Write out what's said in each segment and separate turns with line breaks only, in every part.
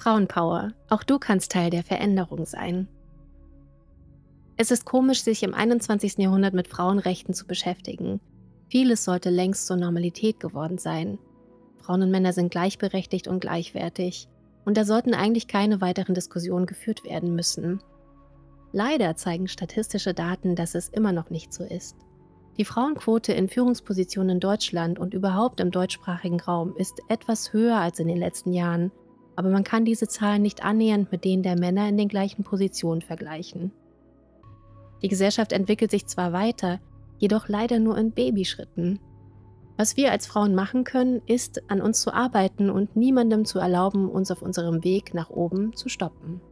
Frauenpower. Auch du kannst Teil der Veränderung sein. Es ist komisch, sich im 21. Jahrhundert mit Frauenrechten zu beschäftigen. Vieles sollte längst zur Normalität geworden sein. Frauen und Männer sind gleichberechtigt und gleichwertig. Und da sollten eigentlich keine weiteren Diskussionen geführt werden müssen. Leider zeigen statistische Daten, dass es immer noch nicht so ist. Die Frauenquote in Führungspositionen in Deutschland und überhaupt im deutschsprachigen Raum ist etwas höher als in den letzten Jahren, aber man kann diese Zahlen nicht annähernd mit denen der Männer in den gleichen Positionen vergleichen. Die Gesellschaft entwickelt sich zwar weiter, jedoch leider nur in Babyschritten. Was wir als Frauen machen können, ist, an uns zu arbeiten und niemandem zu erlauben, uns auf unserem Weg nach oben zu stoppen.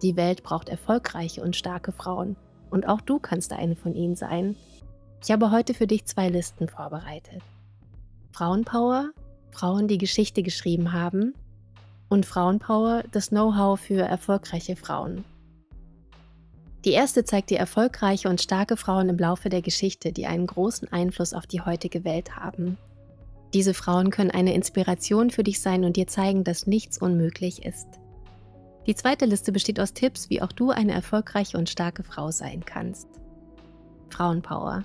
Die Welt braucht erfolgreiche und starke Frauen, und auch du kannst eine von ihnen sein. Ich habe heute für dich zwei Listen vorbereitet. Frauenpower, Frauen, die Geschichte geschrieben haben, und Frauenpower, das Know-how für erfolgreiche Frauen. Die erste zeigt dir erfolgreiche und starke Frauen im Laufe der Geschichte, die einen großen Einfluss auf die heutige Welt haben. Diese Frauen können eine Inspiration für dich sein und dir zeigen, dass nichts unmöglich ist. Die zweite Liste besteht aus Tipps, wie auch du eine erfolgreiche und starke Frau sein kannst. Frauenpower.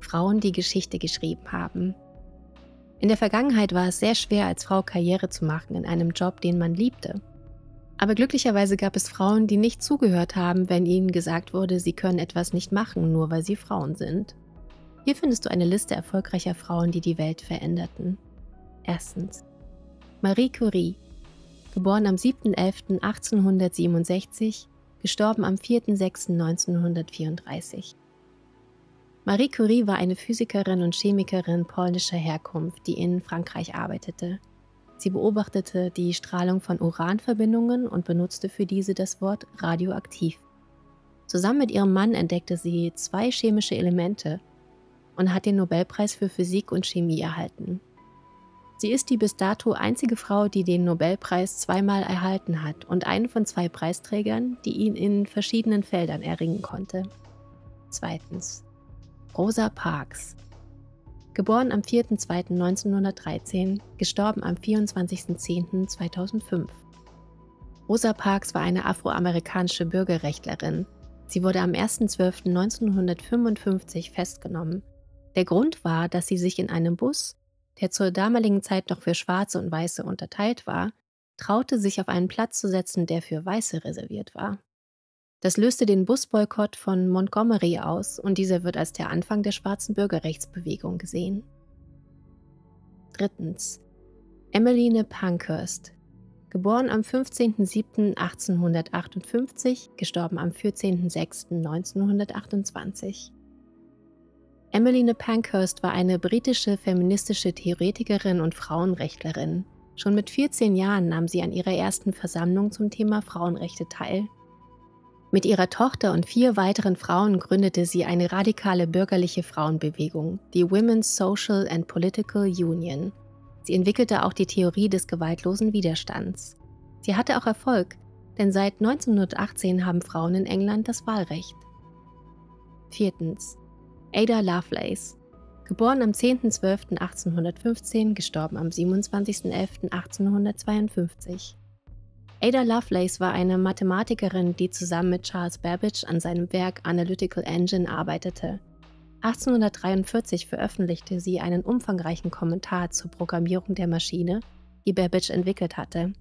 Frauen, die Geschichte geschrieben haben. In der Vergangenheit war es sehr schwer, als Frau Karriere zu machen in einem Job, den man liebte. Aber glücklicherweise gab es Frauen, die nicht zugehört haben, wenn ihnen gesagt wurde, sie können etwas nicht machen, nur weil sie Frauen sind. Hier findest du eine Liste erfolgreicher Frauen, die die Welt veränderten. Erstens. Marie Curie, geboren am 7.11.1867, gestorben am 4.6.1934. Marie Curie war eine Physikerin und Chemikerin polnischer Herkunft, die in Frankreich arbeitete. Sie beobachtete die Strahlung von Uranverbindungen und benutzte für diese das Wort radioaktiv. Zusammen mit ihrem Mann entdeckte sie zwei chemische Elemente und hat den Nobelpreis für Physik und Chemie erhalten. Sie ist die bis dato einzige Frau, die den Nobelpreis zweimal erhalten hat und eine von zwei Preisträgern, die ihn in verschiedenen Feldern erringen konnte. Zweitens. Rosa Parks Geboren am 4.2.1913, gestorben am 24.10.2005. Rosa Parks war eine afroamerikanische Bürgerrechtlerin. Sie wurde am 1.12.1955 festgenommen. Der Grund war, dass sie sich in einem Bus, der zur damaligen Zeit noch für Schwarze und Weiße unterteilt war, traute, sich auf einen Platz zu setzen, der für Weiße reserviert war. Das löste den Busboykott von Montgomery aus und dieser wird als der Anfang der schwarzen Bürgerrechtsbewegung gesehen. Drittens. Emmeline Pankhurst. Geboren am 15.07.1858, gestorben am 14.06.1928. Emmeline Pankhurst war eine britische feministische Theoretikerin und Frauenrechtlerin. Schon mit 14 Jahren nahm sie an ihrer ersten Versammlung zum Thema Frauenrechte teil mit ihrer Tochter und vier weiteren Frauen gründete sie eine radikale bürgerliche Frauenbewegung, die Women's Social and Political Union. Sie entwickelte auch die Theorie des gewaltlosen Widerstands. Sie hatte auch Erfolg, denn seit 1918 haben Frauen in England das Wahlrecht. Viertens. Ada Lovelace. Geboren am 10.12.1815, gestorben am 27.11.1852. Ada Lovelace war eine Mathematikerin, die zusammen mit Charles Babbage an seinem Werk Analytical Engine arbeitete. 1843 veröffentlichte sie einen umfangreichen Kommentar zur Programmierung der Maschine, die Babbage entwickelt hatte.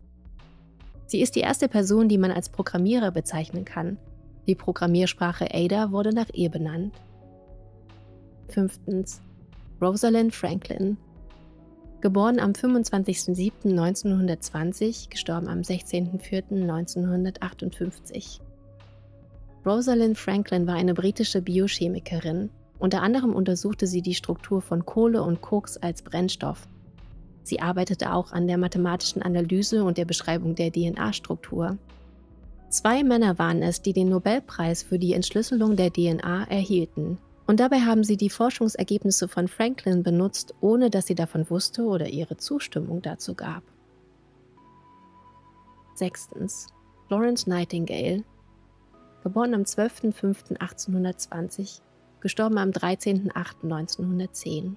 Sie ist die erste Person, die man als Programmierer bezeichnen kann. Die Programmiersprache Ada wurde nach ihr benannt. 5. Rosalind Franklin Geboren am 25.07.1920, gestorben am 16.04.1958. Rosalind Franklin war eine britische Biochemikerin. Unter anderem untersuchte sie die Struktur von Kohle und Koks als Brennstoff. Sie arbeitete auch an der mathematischen Analyse und der Beschreibung der DNA-Struktur. Zwei Männer waren es, die den Nobelpreis für die Entschlüsselung der DNA erhielten, und dabei haben sie die Forschungsergebnisse von Franklin benutzt, ohne dass sie davon wusste oder ihre Zustimmung dazu gab. Sechstens. Florence Nightingale. Geboren am 12.05.1820, gestorben am 13.08.1910.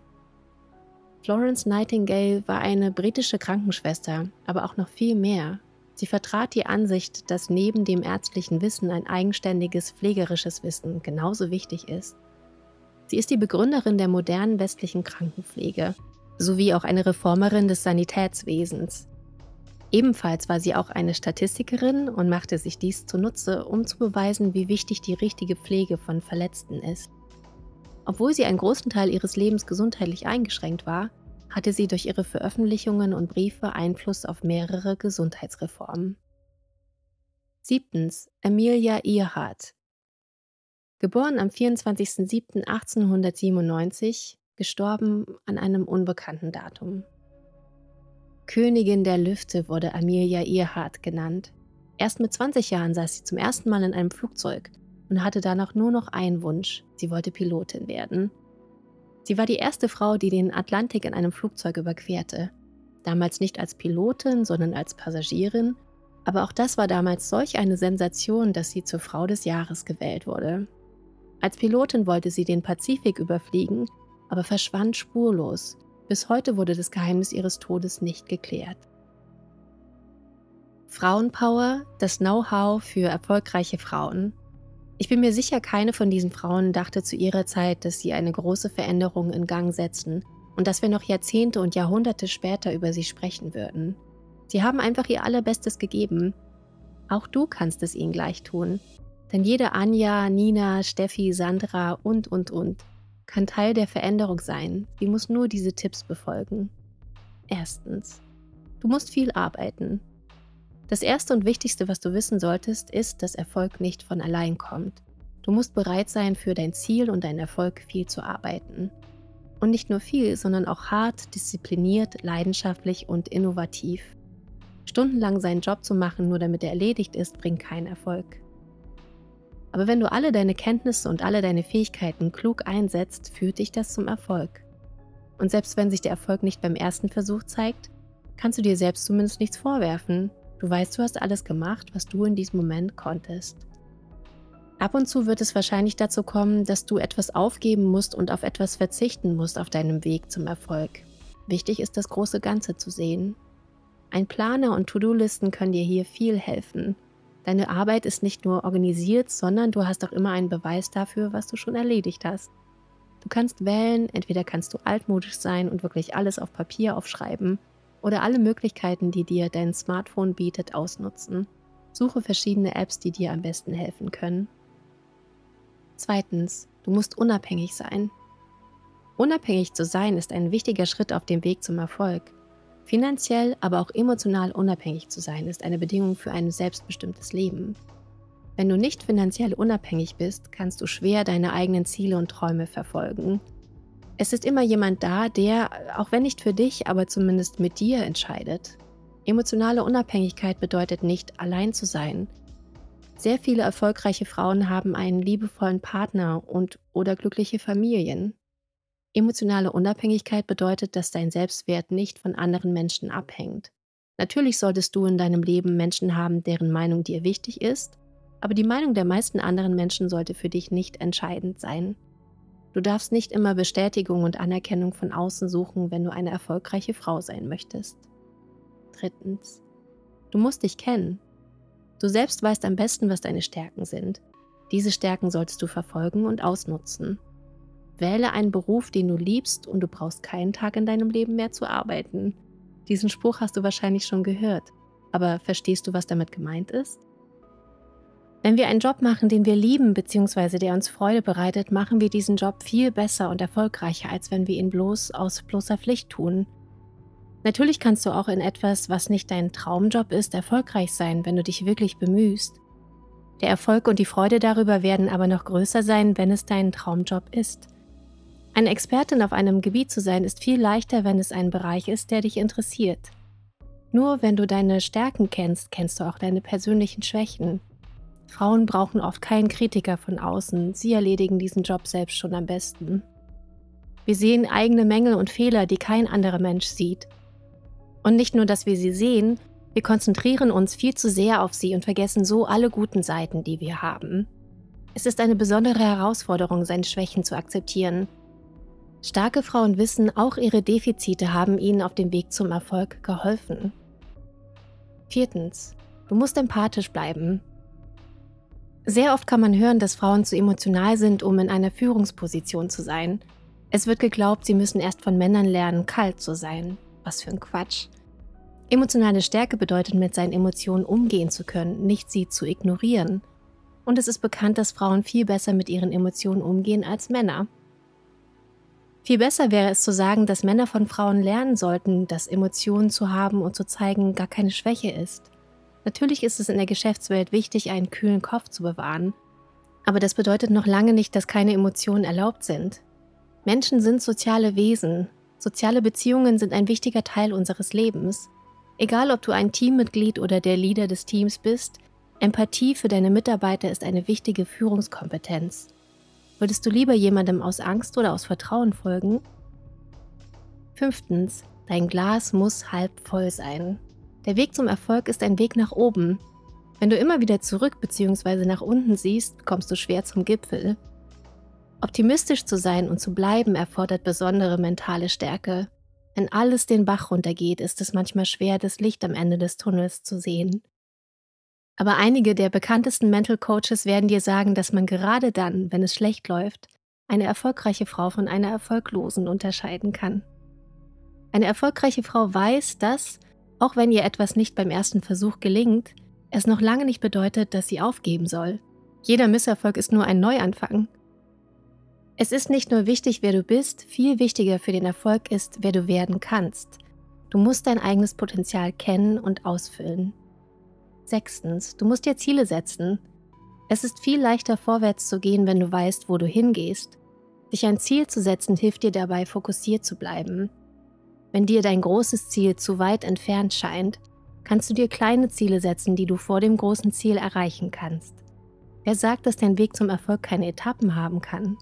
Florence Nightingale war eine britische Krankenschwester, aber auch noch viel mehr. Sie vertrat die Ansicht, dass neben dem ärztlichen Wissen ein eigenständiges pflegerisches Wissen genauso wichtig ist. Sie ist die Begründerin der modernen westlichen Krankenpflege sowie auch eine Reformerin des Sanitätswesens. Ebenfalls war sie auch eine Statistikerin und machte sich dies zunutze, um zu beweisen, wie wichtig die richtige Pflege von Verletzten ist. Obwohl sie einen großen Teil ihres Lebens gesundheitlich eingeschränkt war, hatte sie durch ihre Veröffentlichungen und Briefe Einfluss auf mehrere Gesundheitsreformen. 7. Amelia Earhart Geboren am 24.07.1897, gestorben an einem unbekannten Datum. Königin der Lüfte wurde Amelia Earhart genannt. Erst mit 20 Jahren saß sie zum ersten Mal in einem Flugzeug und hatte danach nur noch einen Wunsch, sie wollte Pilotin werden. Sie war die erste Frau, die den Atlantik in einem Flugzeug überquerte. Damals nicht als Pilotin, sondern als Passagierin, aber auch das war damals solch eine Sensation, dass sie zur Frau des Jahres gewählt wurde. Als Pilotin wollte sie den Pazifik überfliegen, aber verschwand spurlos. Bis heute wurde das Geheimnis ihres Todes nicht geklärt. Frauenpower, das Know-how für erfolgreiche Frauen. Ich bin mir sicher, keine von diesen Frauen dachte zu ihrer Zeit, dass sie eine große Veränderung in Gang setzen und dass wir noch Jahrzehnte und Jahrhunderte später über sie sprechen würden. Sie haben einfach ihr Allerbestes gegeben. Auch du kannst es ihnen gleich tun. Denn jede Anja, Nina, Steffi, Sandra und, und, und kann Teil der Veränderung sein. Sie muss nur diese Tipps befolgen. Erstens. Du musst viel arbeiten. Das Erste und Wichtigste, was du wissen solltest, ist, dass Erfolg nicht von allein kommt. Du musst bereit sein, für dein Ziel und deinen Erfolg viel zu arbeiten. Und nicht nur viel, sondern auch hart, diszipliniert, leidenschaftlich und innovativ. Stundenlang seinen Job zu machen, nur damit er erledigt ist, bringt keinen Erfolg. Aber wenn du alle deine Kenntnisse und alle deine Fähigkeiten klug einsetzt, führt dich das zum Erfolg. Und selbst wenn sich der Erfolg nicht beim ersten Versuch zeigt, kannst du dir selbst zumindest nichts vorwerfen. Du weißt, du hast alles gemacht, was du in diesem Moment konntest. Ab und zu wird es wahrscheinlich dazu kommen, dass du etwas aufgeben musst und auf etwas verzichten musst auf deinem Weg zum Erfolg. Wichtig ist, das große Ganze zu sehen. Ein Planer und To-Do-Listen können dir hier viel helfen. Deine Arbeit ist nicht nur organisiert, sondern du hast auch immer einen Beweis dafür, was du schon erledigt hast. Du kannst wählen, entweder kannst du altmodisch sein und wirklich alles auf Papier aufschreiben oder alle Möglichkeiten, die dir dein Smartphone bietet, ausnutzen. Suche verschiedene Apps, die dir am besten helfen können. Zweitens, du musst unabhängig sein. Unabhängig zu sein ist ein wichtiger Schritt auf dem Weg zum Erfolg. Finanziell, aber auch emotional unabhängig zu sein, ist eine Bedingung für ein selbstbestimmtes Leben. Wenn du nicht finanziell unabhängig bist, kannst du schwer deine eigenen Ziele und Träume verfolgen. Es ist immer jemand da, der, auch wenn nicht für dich, aber zumindest mit dir entscheidet. Emotionale Unabhängigkeit bedeutet nicht, allein zu sein. Sehr viele erfolgreiche Frauen haben einen liebevollen Partner und oder glückliche Familien. Emotionale Unabhängigkeit bedeutet, dass dein Selbstwert nicht von anderen Menschen abhängt. Natürlich solltest du in deinem Leben Menschen haben, deren Meinung dir wichtig ist, aber die Meinung der meisten anderen Menschen sollte für dich nicht entscheidend sein. Du darfst nicht immer Bestätigung und Anerkennung von außen suchen, wenn du eine erfolgreiche Frau sein möchtest. Drittens. Du musst dich kennen. Du selbst weißt am besten, was deine Stärken sind. Diese Stärken solltest du verfolgen und ausnutzen. Wähle einen Beruf, den du liebst und du brauchst keinen Tag in deinem Leben mehr zu arbeiten. Diesen Spruch hast du wahrscheinlich schon gehört, aber verstehst du, was damit gemeint ist? Wenn wir einen Job machen, den wir lieben bzw. der uns Freude bereitet, machen wir diesen Job viel besser und erfolgreicher, als wenn wir ihn bloß aus bloßer Pflicht tun. Natürlich kannst du auch in etwas, was nicht dein Traumjob ist, erfolgreich sein, wenn du dich wirklich bemühst. Der Erfolg und die Freude darüber werden aber noch größer sein, wenn es dein Traumjob ist. Eine Expertin auf einem Gebiet zu sein, ist viel leichter, wenn es ein Bereich ist, der dich interessiert. Nur wenn du deine Stärken kennst, kennst du auch deine persönlichen Schwächen. Frauen brauchen oft keinen Kritiker von außen, sie erledigen diesen Job selbst schon am besten. Wir sehen eigene Mängel und Fehler, die kein anderer Mensch sieht. Und nicht nur, dass wir sie sehen, wir konzentrieren uns viel zu sehr auf sie und vergessen so alle guten Seiten, die wir haben. Es ist eine besondere Herausforderung, seine Schwächen zu akzeptieren Starke Frauen wissen, auch ihre Defizite haben ihnen auf dem Weg zum Erfolg geholfen. Viertens. Du musst empathisch bleiben. Sehr oft kann man hören, dass Frauen zu emotional sind, um in einer Führungsposition zu sein. Es wird geglaubt, sie müssen erst von Männern lernen, kalt zu sein. Was für ein Quatsch. Emotionale Stärke bedeutet, mit seinen Emotionen umgehen zu können, nicht sie zu ignorieren. Und es ist bekannt, dass Frauen viel besser mit ihren Emotionen umgehen als Männer. Viel besser wäre es zu sagen, dass Männer von Frauen lernen sollten, dass Emotionen zu haben und zu zeigen gar keine Schwäche ist. Natürlich ist es in der Geschäftswelt wichtig, einen kühlen Kopf zu bewahren. Aber das bedeutet noch lange nicht, dass keine Emotionen erlaubt sind. Menschen sind soziale Wesen. Soziale Beziehungen sind ein wichtiger Teil unseres Lebens. Egal, ob du ein Teammitglied oder der Leader des Teams bist, Empathie für deine Mitarbeiter ist eine wichtige Führungskompetenz. Würdest du lieber jemandem aus Angst oder aus Vertrauen folgen? Fünftens, dein Glas muss halb voll sein. Der Weg zum Erfolg ist ein Weg nach oben. Wenn du immer wieder zurück bzw. nach unten siehst, kommst du schwer zum Gipfel. Optimistisch zu sein und zu bleiben erfordert besondere mentale Stärke. Wenn alles den Bach runtergeht, ist es manchmal schwer, das Licht am Ende des Tunnels zu sehen. Aber einige der bekanntesten Mental Coaches werden dir sagen, dass man gerade dann, wenn es schlecht läuft, eine erfolgreiche Frau von einer erfolglosen unterscheiden kann. Eine erfolgreiche Frau weiß, dass, auch wenn ihr etwas nicht beim ersten Versuch gelingt, es noch lange nicht bedeutet, dass sie aufgeben soll. Jeder Misserfolg ist nur ein Neuanfang. Es ist nicht nur wichtig, wer du bist, viel wichtiger für den Erfolg ist, wer du werden kannst. Du musst dein eigenes Potenzial kennen und ausfüllen. Sechstens, du musst dir Ziele setzen. Es ist viel leichter vorwärts zu gehen, wenn du weißt, wo du hingehst. Sich ein Ziel zu setzen hilft dir dabei, fokussiert zu bleiben. Wenn dir dein großes Ziel zu weit entfernt scheint, kannst du dir kleine Ziele setzen, die du vor dem großen Ziel erreichen kannst. Wer sagt, dass dein Weg zum Erfolg keine Etappen haben kann?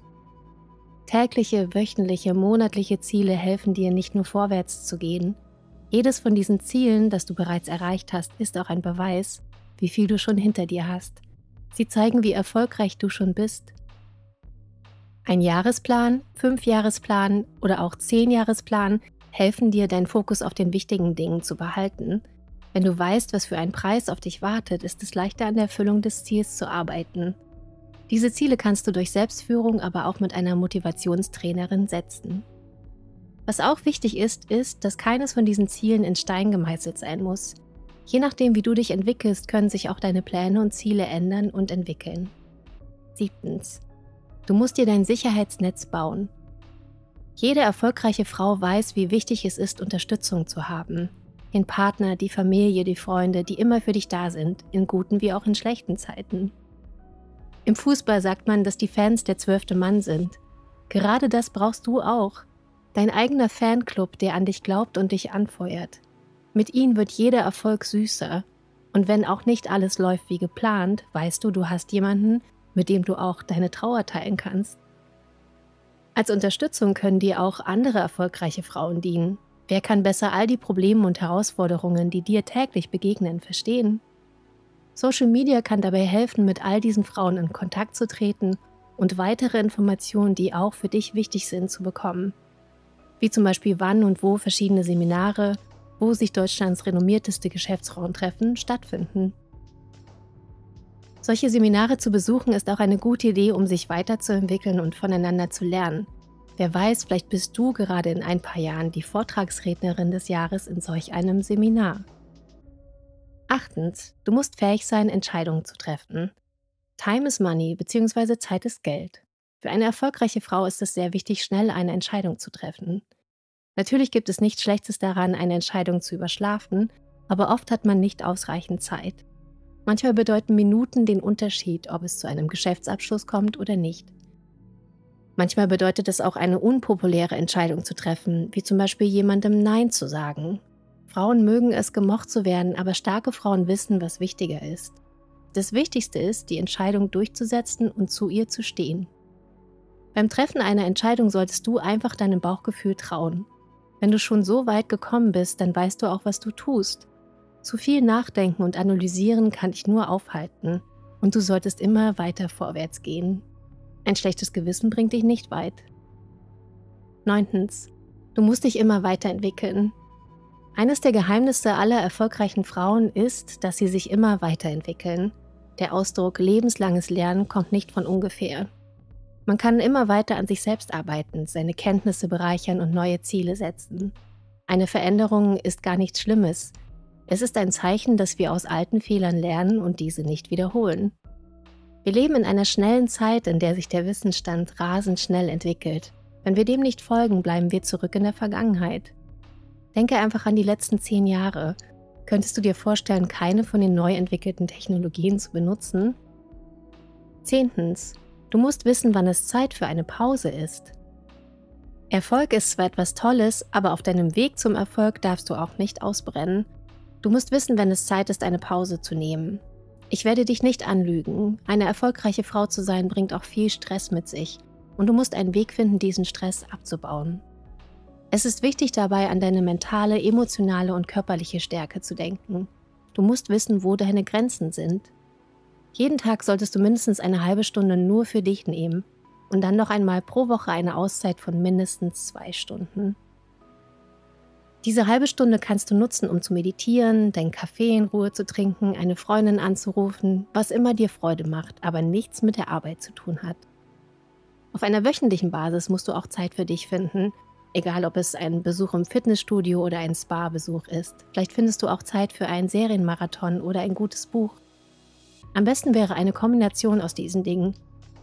Tägliche, wöchentliche, monatliche Ziele helfen dir nicht nur vorwärts zu gehen. Jedes von diesen Zielen, das du bereits erreicht hast, ist auch ein Beweis, wie viel du schon hinter dir hast. Sie zeigen, wie erfolgreich du schon bist. Ein Jahresplan, Fünfjahresplan oder auch Zehnjahresplan helfen dir, deinen Fokus auf den wichtigen Dingen zu behalten. Wenn du weißt, was für ein Preis auf dich wartet, ist es leichter an der Erfüllung des Ziels zu arbeiten. Diese Ziele kannst du durch Selbstführung, aber auch mit einer Motivationstrainerin setzen. Was auch wichtig ist, ist, dass keines von diesen Zielen in Stein gemeißelt sein muss. Je nachdem, wie du dich entwickelst, können sich auch deine Pläne und Ziele ändern und entwickeln. Siebtens. Du musst dir dein Sicherheitsnetz bauen. Jede erfolgreiche Frau weiß, wie wichtig es ist, Unterstützung zu haben. Den Partner, die Familie, die Freunde, die immer für dich da sind, in guten wie auch in schlechten Zeiten. Im Fußball sagt man, dass die Fans der zwölfte Mann sind. Gerade das brauchst du auch. Dein eigener Fanclub, der an dich glaubt und dich anfeuert. Mit ihnen wird jeder Erfolg süßer. Und wenn auch nicht alles läuft wie geplant, weißt du, du hast jemanden, mit dem du auch deine Trauer teilen kannst. Als Unterstützung können dir auch andere erfolgreiche Frauen dienen. Wer kann besser all die Probleme und Herausforderungen, die dir täglich begegnen, verstehen? Social Media kann dabei helfen, mit all diesen Frauen in Kontakt zu treten und weitere Informationen, die auch für dich wichtig sind, zu bekommen. Wie zum Beispiel wann und wo verschiedene Seminare, wo sich Deutschlands renommierteste Geschäftsfrauen treffen, stattfinden. Solche Seminare zu besuchen ist auch eine gute Idee, um sich weiterzuentwickeln und voneinander zu lernen. Wer weiß, vielleicht bist du gerade in ein paar Jahren die Vortragsrednerin des Jahres in solch einem Seminar. Achtens, du musst fähig sein, Entscheidungen zu treffen. Time is money bzw. Zeit ist Geld. Für eine erfolgreiche Frau ist es sehr wichtig, schnell eine Entscheidung zu treffen. Natürlich gibt es nichts Schlechtes daran, eine Entscheidung zu überschlafen, aber oft hat man nicht ausreichend Zeit. Manchmal bedeuten Minuten den Unterschied, ob es zu einem Geschäftsabschluss kommt oder nicht. Manchmal bedeutet es auch eine unpopuläre Entscheidung zu treffen, wie zum Beispiel jemandem Nein zu sagen Frauen mögen es, gemocht zu werden, aber starke Frauen wissen, was wichtiger ist. Das Wichtigste ist, die Entscheidung durchzusetzen und zu ihr zu stehen. Beim Treffen einer Entscheidung solltest du einfach deinem Bauchgefühl trauen. Wenn du schon so weit gekommen bist, dann weißt du auch, was du tust. Zu viel Nachdenken und Analysieren kann dich nur aufhalten und du solltest immer weiter vorwärts gehen. Ein schlechtes Gewissen bringt dich nicht weit. Neuntens. Du musst dich immer weiterentwickeln. Eines der Geheimnisse aller erfolgreichen Frauen ist, dass sie sich immer weiterentwickeln. Der Ausdruck lebenslanges Lernen kommt nicht von ungefähr. Man kann immer weiter an sich selbst arbeiten, seine Kenntnisse bereichern und neue Ziele setzen. Eine Veränderung ist gar nichts Schlimmes. Es ist ein Zeichen, dass wir aus alten Fehlern lernen und diese nicht wiederholen. Wir leben in einer schnellen Zeit, in der sich der Wissensstand rasend schnell entwickelt. Wenn wir dem nicht folgen, bleiben wir zurück in der Vergangenheit. Denke einfach an die letzten zehn Jahre. Könntest du dir vorstellen, keine von den neu entwickelten Technologien zu benutzen? Zehntens. Du musst wissen, wann es Zeit für eine Pause ist. Erfolg ist zwar etwas Tolles, aber auf deinem Weg zum Erfolg darfst du auch nicht ausbrennen. Du musst wissen, wenn es Zeit ist, eine Pause zu nehmen. Ich werde dich nicht anlügen. Eine erfolgreiche Frau zu sein bringt auch viel Stress mit sich. Und du musst einen Weg finden, diesen Stress abzubauen. Es ist wichtig dabei, an deine mentale, emotionale und körperliche Stärke zu denken. Du musst wissen, wo deine Grenzen sind. Jeden Tag solltest du mindestens eine halbe Stunde nur für dich nehmen und dann noch einmal pro Woche eine Auszeit von mindestens zwei Stunden. Diese halbe Stunde kannst du nutzen, um zu meditieren, deinen Kaffee in Ruhe zu trinken, eine Freundin anzurufen, was immer dir Freude macht, aber nichts mit der Arbeit zu tun hat. Auf einer wöchentlichen Basis musst du auch Zeit für dich finden, egal ob es ein Besuch im Fitnessstudio oder ein Spa-Besuch ist. Vielleicht findest du auch Zeit für einen Serienmarathon oder ein gutes Buch. Am besten wäre eine Kombination aus diesen Dingen.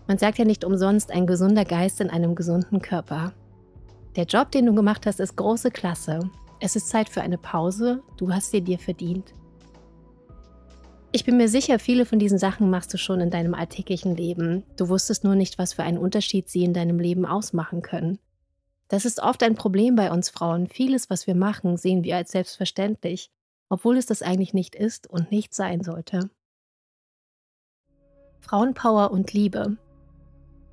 Man sagt ja nicht umsonst ein gesunder Geist in einem gesunden Körper. Der Job, den du gemacht hast, ist große Klasse es ist Zeit für eine Pause, du hast sie dir verdient. Ich bin mir sicher, viele von diesen Sachen machst du schon in deinem alltäglichen Leben. Du wusstest nur nicht, was für einen Unterschied sie in deinem Leben ausmachen können. Das ist oft ein Problem bei uns Frauen. Vieles, was wir machen, sehen wir als selbstverständlich, obwohl es das eigentlich nicht ist und nicht sein sollte. Frauenpower und Liebe.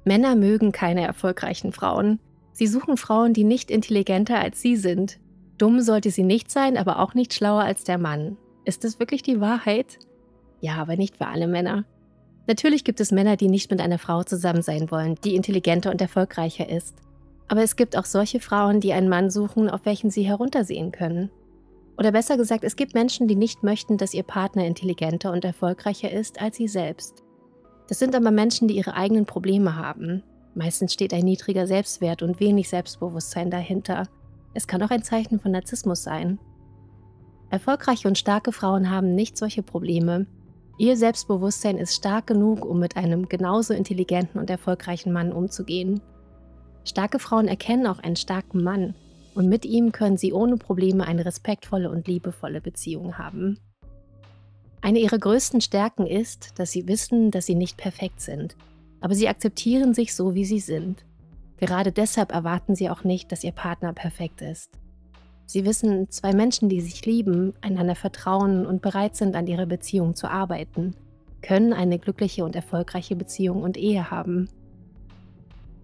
Männer mögen keine erfolgreichen Frauen. Sie suchen Frauen, die nicht intelligenter als sie sind, Dumm sollte sie nicht sein, aber auch nicht schlauer als der Mann. Ist das wirklich die Wahrheit? Ja, aber nicht für alle Männer. Natürlich gibt es Männer, die nicht mit einer Frau zusammen sein wollen, die intelligenter und erfolgreicher ist. Aber es gibt auch solche Frauen, die einen Mann suchen, auf welchen sie heruntersehen können. Oder besser gesagt, es gibt Menschen, die nicht möchten, dass ihr Partner intelligenter und erfolgreicher ist als sie selbst. Das sind aber Menschen, die ihre eigenen Probleme haben. Meistens steht ein niedriger Selbstwert und wenig Selbstbewusstsein dahinter. Es kann auch ein Zeichen von Narzissmus sein. Erfolgreiche und starke Frauen haben nicht solche Probleme. Ihr Selbstbewusstsein ist stark genug, um mit einem genauso intelligenten und erfolgreichen Mann umzugehen. Starke Frauen erkennen auch einen starken Mann und mit ihm können sie ohne Probleme eine respektvolle und liebevolle Beziehung haben. Eine ihrer größten Stärken ist, dass sie wissen, dass sie nicht perfekt sind, aber sie akzeptieren sich so, wie sie sind. Gerade deshalb erwarten sie auch nicht, dass ihr Partner perfekt ist. Sie wissen, zwei Menschen, die sich lieben, einander vertrauen und bereit sind, an ihrer Beziehung zu arbeiten, können eine glückliche und erfolgreiche Beziehung und Ehe haben.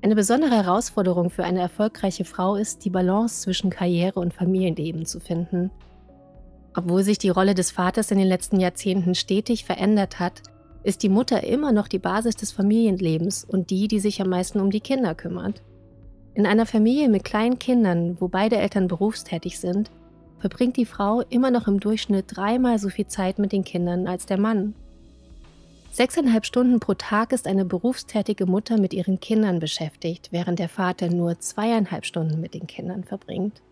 Eine besondere Herausforderung für eine erfolgreiche Frau ist, die Balance zwischen Karriere und Familienleben zu finden. Obwohl sich die Rolle des Vaters in den letzten Jahrzehnten stetig verändert hat, ist die Mutter immer noch die Basis des Familienlebens und die, die sich am meisten um die Kinder kümmert. In einer Familie mit kleinen Kindern, wo beide Eltern berufstätig sind, verbringt die Frau immer noch im Durchschnitt dreimal so viel Zeit mit den Kindern als der Mann. Sechseinhalb Stunden pro Tag ist eine berufstätige Mutter mit ihren Kindern beschäftigt, während der Vater nur zweieinhalb Stunden mit den Kindern verbringt.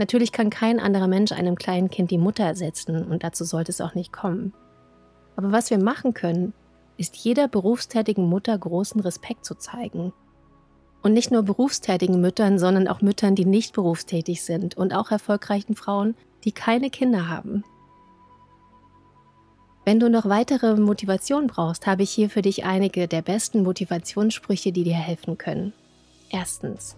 Natürlich kann kein anderer Mensch einem kleinen Kind die Mutter ersetzen und dazu sollte es auch nicht kommen. Aber was wir machen können, ist jeder berufstätigen Mutter großen Respekt zu zeigen. Und nicht nur berufstätigen Müttern, sondern auch Müttern, die nicht berufstätig sind und auch erfolgreichen Frauen, die keine Kinder haben. Wenn du noch weitere Motivation brauchst, habe ich hier für dich einige der besten Motivationssprüche, die dir helfen können. Erstens.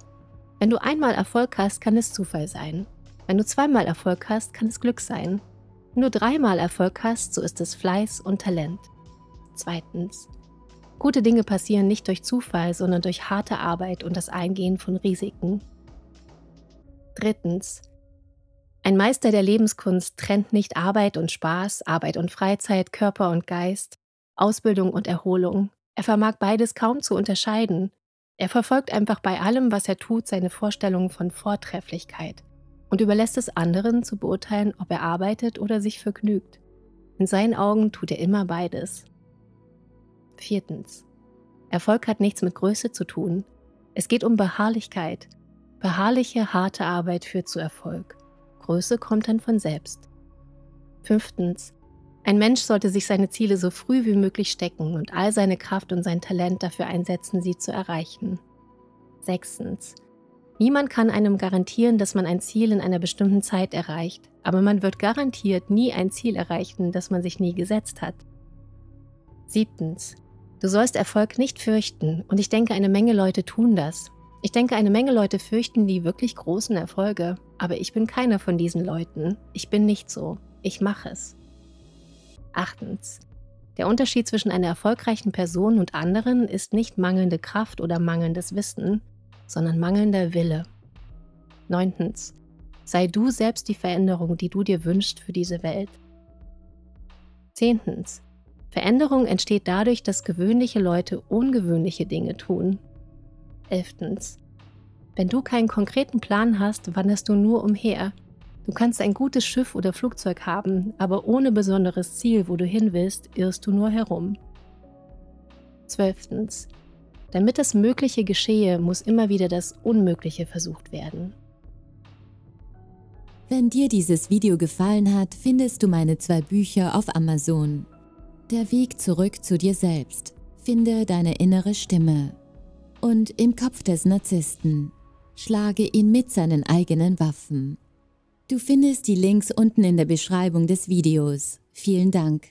Wenn du einmal Erfolg hast, kann es Zufall sein. Wenn du zweimal Erfolg hast, kann es Glück sein nur dreimal Erfolg hast, so ist es Fleiß und Talent. Zweitens. Gute Dinge passieren nicht durch Zufall, sondern durch harte Arbeit und das Eingehen von Risiken. Drittens. Ein Meister der Lebenskunst trennt nicht Arbeit und Spaß, Arbeit und Freizeit, Körper und Geist, Ausbildung und Erholung. Er vermag beides kaum zu unterscheiden. Er verfolgt einfach bei allem, was er tut, seine Vorstellungen von Vortrefflichkeit und überlässt es anderen zu beurteilen, ob er arbeitet oder sich vergnügt. In seinen Augen tut er immer beides. Viertens. Erfolg hat nichts mit Größe zu tun. Es geht um Beharrlichkeit. Beharrliche, harte Arbeit führt zu Erfolg. Größe kommt dann von selbst. Fünftens. Ein Mensch sollte sich seine Ziele so früh wie möglich stecken und all seine Kraft und sein Talent dafür einsetzen, sie zu erreichen. Sechstens. Niemand kann einem garantieren, dass man ein Ziel in einer bestimmten Zeit erreicht, aber man wird garantiert nie ein Ziel erreichen, das man sich nie gesetzt hat. Siebtens. Du sollst Erfolg nicht fürchten und ich denke, eine Menge Leute tun das. Ich denke, eine Menge Leute fürchten die wirklich großen Erfolge, aber ich bin keiner von diesen Leuten. Ich bin nicht so. Ich mache es. Achtens. Der Unterschied zwischen einer erfolgreichen Person und anderen ist nicht mangelnde Kraft oder mangelndes Wissen, sondern mangelnder Wille. Neuntens. Sei du selbst die Veränderung, die du dir wünschst für diese Welt. Zehntens. Veränderung entsteht dadurch, dass gewöhnliche Leute ungewöhnliche Dinge tun. Elftens. Wenn du keinen konkreten Plan hast, wanderst du nur umher, Du kannst ein gutes Schiff oder Flugzeug haben, aber ohne besonderes Ziel, wo du hin willst, irrst du nur herum. 12. Damit das Mögliche geschehe, muss immer wieder das Unmögliche versucht werden.
Wenn dir dieses Video gefallen hat, findest du meine zwei Bücher auf Amazon. Der Weg zurück zu dir selbst. Finde deine innere Stimme. Und im Kopf des Narzissten. Schlage ihn mit seinen eigenen Waffen. Du findest die Links unten in der Beschreibung des Videos. Vielen Dank.